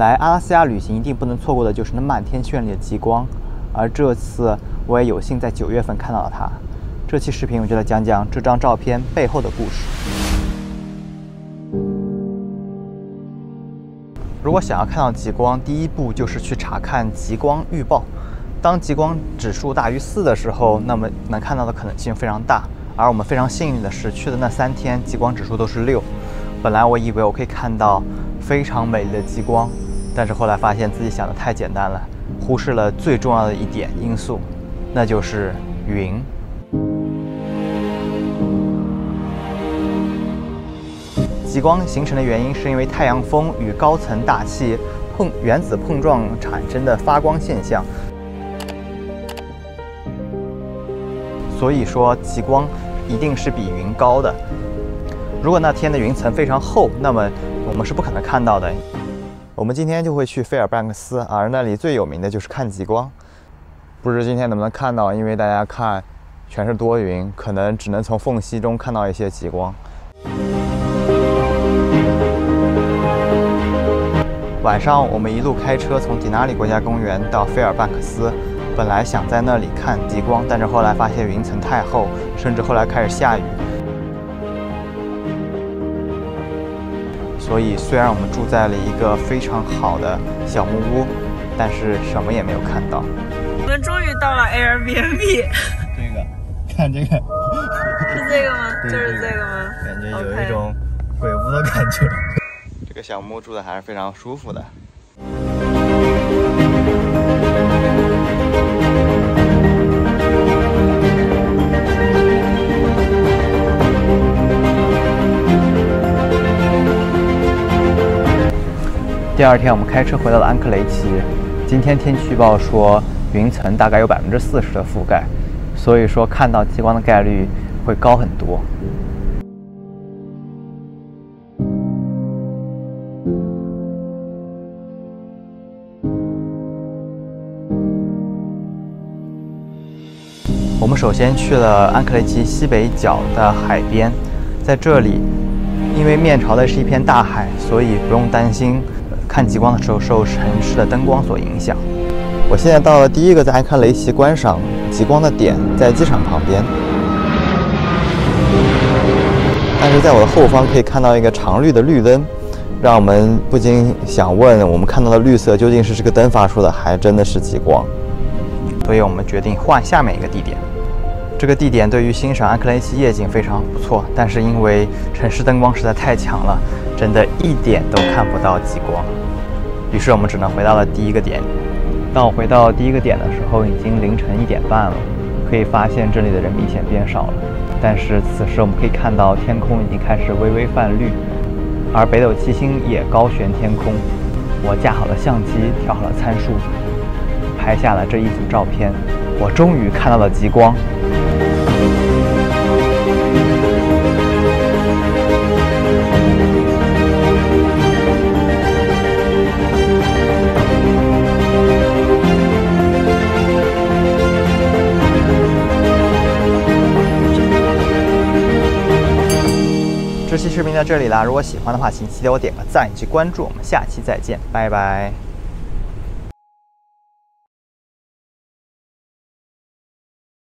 来阿拉斯加旅行一定不能错过的就是那漫天绚丽的极光，而这次我也有幸在九月份看到了它。这期视频我就来讲讲这张照片背后的故事。如果想要看到极光，第一步就是去查看极光预报。当极光指数大于四的时候，那么能看到的可能性非常大。而我们非常幸运的是，去的那三天极光指数都是六。本来我以为我可以看到非常美丽的极光，但是后来发现自己想的太简单了，忽视了最重要的一点因素，那就是云。极光形成的原因是因为太阳风与高层大气碰原子碰撞产生的发光现象。所以说，极光一定是比云高的。如果那天的云层非常厚，那么我们是不可能看到的。我们今天就会去费尔班克斯，而那里最有名的就是看极光。不知今天能不能看到，因为大家看，全是多云，可能只能从缝隙中看到一些极光。晚上，我们一路开车从迪纳里国家公园到费尔班克斯。本来想在那里看极光，但是后来发现云层太厚，甚至后来开始下雨。所以虽然我们住在了一个非常好的小木屋，但是什么也没有看到。我们终于到了 Airbnb。这个，看这个，是这个吗？就是这个吗？感觉有一种鬼屋的感觉。这个小木屋住的还是非常舒服的。第二天，我们开车回到了安克雷奇。今天天气预报说云层大概有百分之四十的覆盖，所以说看到极光的概率会高很多。我们首先去了安克雷奇西北角的海边，在这里，因为面朝的是一片大海，所以不用担心。看极光的时候受城市的灯光所影响。我现在到了第一个在安克雷奇观赏极光的点，在机场旁边。但是在我的后方可以看到一个常绿的绿灯，让我们不禁想问：我们看到的绿色究竟是这个灯发出的，还真的是极光？所以我们决定换下面一个地点。这个地点对于欣赏安克雷奇夜景非常不错，但是因为城市灯光实在太强了，真的一点都看不到极光。于是我们只能回到了第一个点。当我回到第一个点的时候，已经凌晨一点半了。可以发现这里的人明显变少了，但是此时我们可以看到天空已经开始微微泛绿，而北斗七星也高悬天空。我架好了相机，调好了参数，拍下了这一组照片。我终于看到了极光。期视频到这里啦，如果喜欢的话，请记得我点个赞以及关注，我们下期再见，拜拜。